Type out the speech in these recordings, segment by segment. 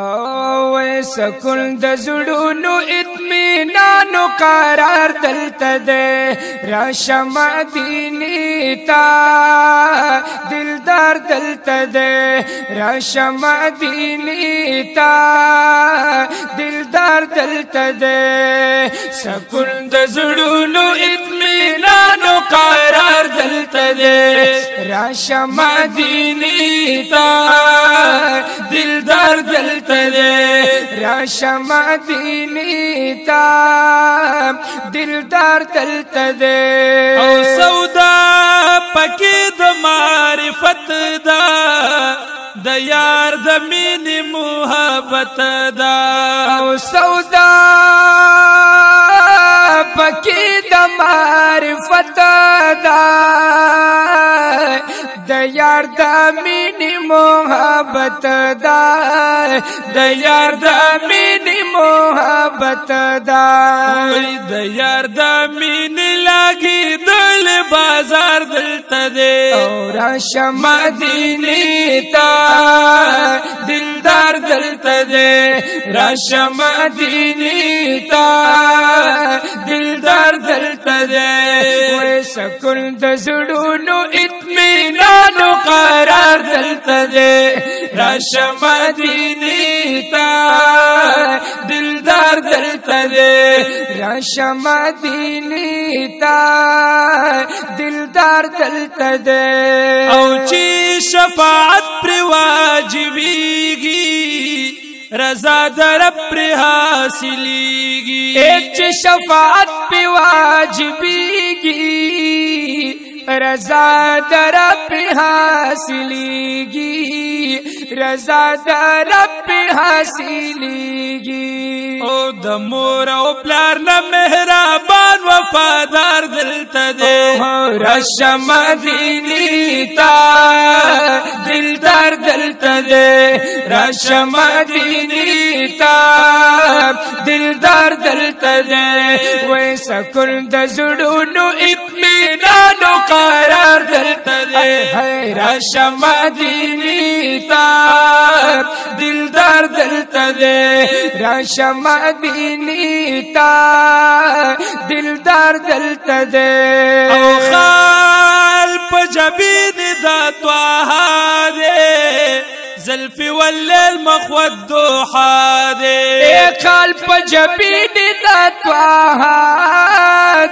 او سکون د زړونو اطمینانو قرار دلته ده راشه مدینه تا دلدار دلته ده راشه مدینه تا دلدار دلته ده سکون د زړونو اطمینانو قرار دلته ده راشه مدینه تا دل دلته دې راشم دیني تا دلدار دلته دې او سودا پکې د معرفت دا د یار د مینې محبت دا او سودا پکې د معرفت دا یار د مینې محبت دا د یار د مینې محبت دا د یار د مینې لګي دل بازار دلته دې او را شمدینې تا درته دې راشه تا دلدار درته دې وې سکون د اطمینان قرار درته دې مديني تا دلدار درته دې راشه مدینه تا دلدار دلته او چی شفاعت رضا در پر حاصلیږي چې شفاعت په واجبېږي رضا در پر حاصلیږي رضا در پر حاصلیږي او د مور او پلار نه مهربان وفادار دلته دې رشم دینی تا اختر دلتا دے راشا مدینی تا دلدار دلتا دے وی سکن دا زڑونو اتمینانو قرار دلتا دے راشا مدینی تا دلدار دلتا دے راشا مدینی تا دلدار دلتا دے او خال پجبین دا تواہا دے زلفي والليل مخوت دوحا دي قال پجبی دی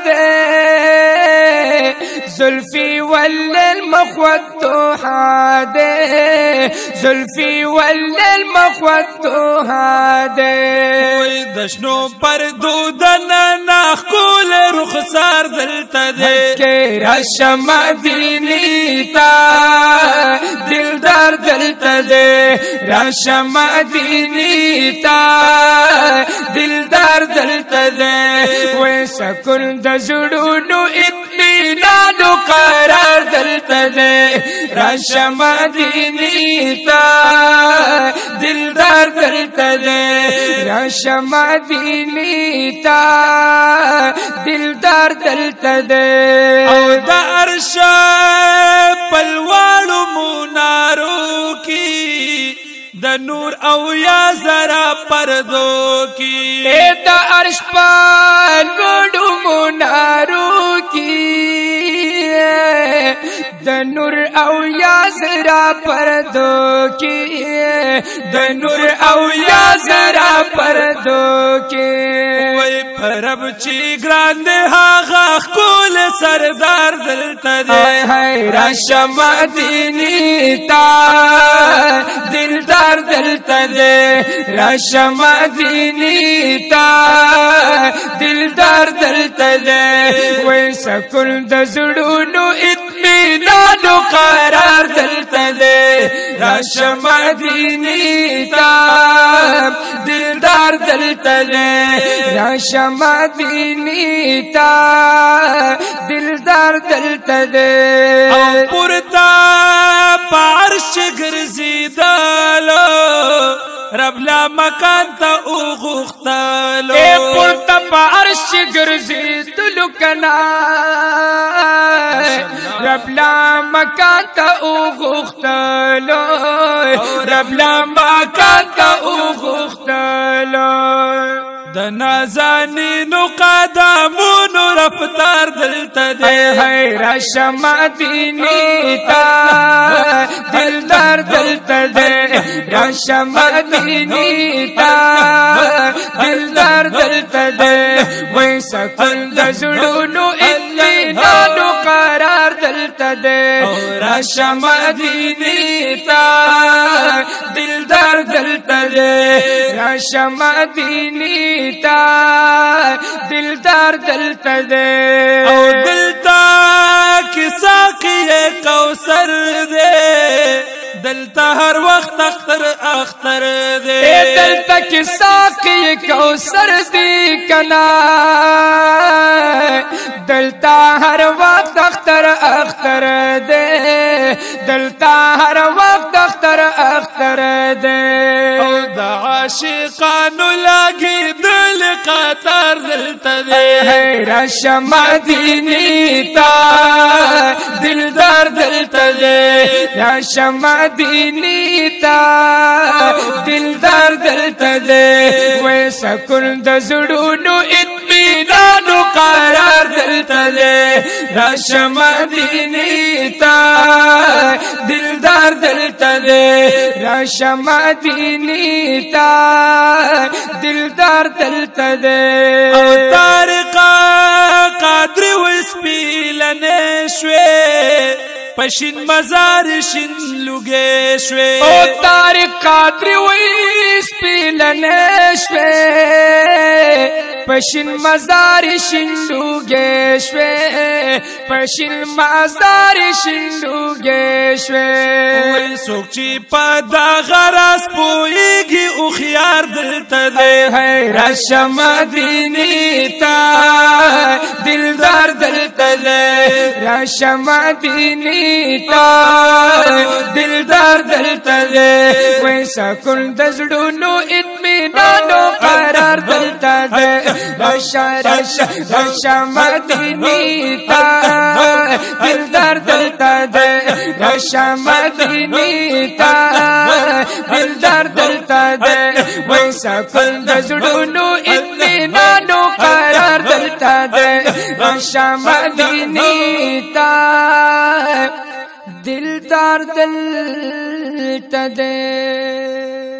دي زلفي والليل مخوت دوحا دي زلفي والليل مخوت دوحا دي شنو بردو دودنا ناخ کول رخصار دلتا دي مذکر ديني دے راشا مدینی تا دلدار دلت دے وی سکن دزڑونو اتمینانو قرار دلت دے راشا مدینی تا دلدار دلت دے راشا مدینی تا دلدار دلت دے او دا ارشاد د نور او یا زرا پردو کی اے د عرش پان ګډو مونارو کی د نور او یا زرا پردو کې د نور او یا زرا پردو کې وای پرب چې ګراند هاغه خپل سردار دلته دی هاي هاي راشم دینی تا دلدار دلته دی راشم دینی تا دلدار دلته دی وای سکل د زړونو دے تے مدینی تا دلدار دل تلے مدینی تا دلدار دے او پورتا پارش دالو دلو لا مکان اے پورتا پارش دلو کنا ربلا مکا تا او غختلو ربلا مکا تا او غختلو د نازانی نو قدمونو رفتار دلته دی هی رشم دینی تا دلدار دلته دی رشم دینی تا دلدار دلته دی وای سفل د زړونو انلی نو قرار دلتا دے راشا مدینی تا دلدار دلتا دے راشا مدینی تا دلدار دلتا دے او دلتا کی ساقی قوسر دے دلته هر اختر اختر دی ساقي کوثر دی کنا دلتا هر اختر اختر دے دلتا ہر وقت اختر اختر دے او د عاشقانو لګي دل قطر دلته دے رش مدینی تا دلدار دلته دے رش مدینی تا دلدار دلته دے وې سکون د زړونو لے راشا مدینی تا دلدار دلتا دے راشا مدینی تا دلدار دلتا دے او تارقا قادر وسپی لنے شوے پشین مزار شین لوګې شوې او تاریخ قادر وې سپیلنې شوې پشین مزار شندوګې شوې پشین مزار شندوګې شوې څوک چې په دا غرس پويږي او خيار دلته دې هي رشم دیني تا دلدار دلته دې رشم دیني تا دلدار دلته دې وې سکون د زړونو اطمینانو قرار رش رش رش مدنی تا دل درد مدنی تا دل درد دے ویسا فن دس ڈون منو کرار دل تدمدار دل دردے